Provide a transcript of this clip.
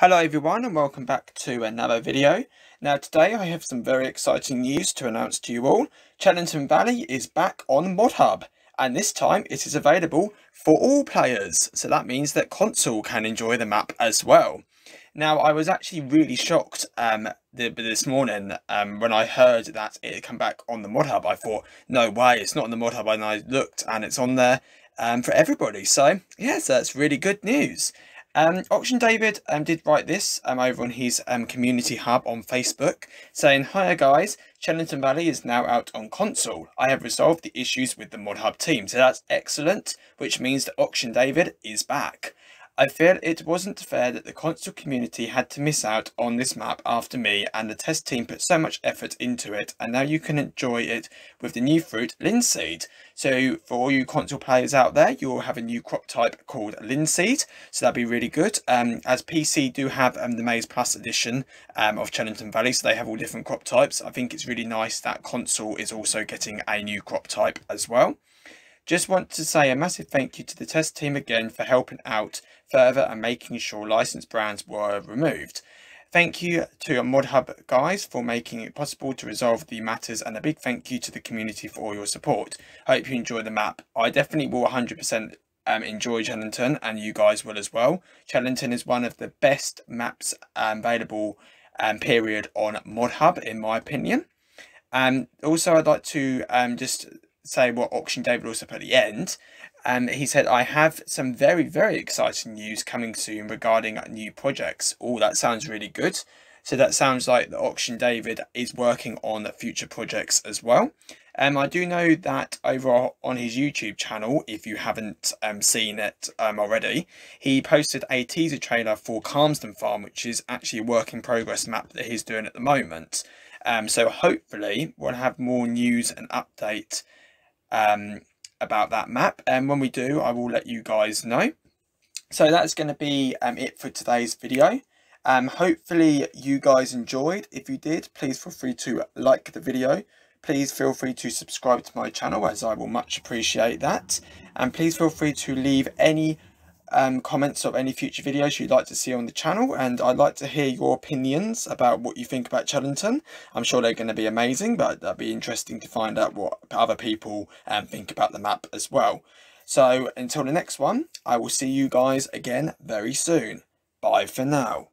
Hello everyone and welcome back to another video. Now today I have some very exciting news to announce to you all. Chellington Valley is back on ModHub and this time it is available for all players. So that means that console can enjoy the map as well. Now I was actually really shocked um, this morning um, when I heard that it had come back on the ModHub. I thought no way it's not on the ModHub and I looked and it's on there um, for everybody. So yes, that's really good news. Um, Auction David um, did write this um, over on his um, community hub on Facebook, saying, Hiya guys, Chellington Valley is now out on console. I have resolved the issues with the Mod Hub team, so that's excellent, which means that Auction David is back. I feel it wasn't fair that the console community had to miss out on this map after me and the test team put so much effort into it and now you can enjoy it with the new fruit linseed. So for all you console players out there you will have a new crop type called linseed so that'd be really good. Um, as PC do have um, the Maize Plus edition um, of Chellington Valley so they have all different crop types. I think it's really nice that console is also getting a new crop type as well. Just want to say a massive thank you to the test team again for helping out further and making sure licensed brands were removed. Thank you to ModHub guys for making it possible to resolve the matters and a big thank you to the community for all your support. Hope you enjoy the map. I definitely will 100% um, enjoy Chellington and you guys will as well. Chellington is one of the best maps um, available um, period on ModHub in my opinion. Um, also, I'd like to um, just say what Auction David also put at the end. Um, he said, I have some very, very exciting news coming soon regarding new projects. Oh, that sounds really good. So that sounds like the Auction David is working on future projects as well. Um, I do know that over on his YouTube channel, if you haven't um, seen it um, already, he posted a teaser trailer for Calmsden Farm, which is actually a work in progress map that he's doing at the moment. Um, so hopefully we'll have more news and update um, about that map. And when we do, I will let you guys know. So that's going to be um, it for today's video. Um, hopefully you guys enjoyed. If you did, please feel free to like the video. Please feel free to subscribe to my channel as I will much appreciate that. And please feel free to leave any um, comments of any future videos you'd like to see on the channel and I'd like to hear your opinions about what you think about Chellington. I'm sure they're going to be amazing but that'd be interesting to find out what other people um, think about the map as well. So until the next one, I will see you guys again very soon. Bye for now.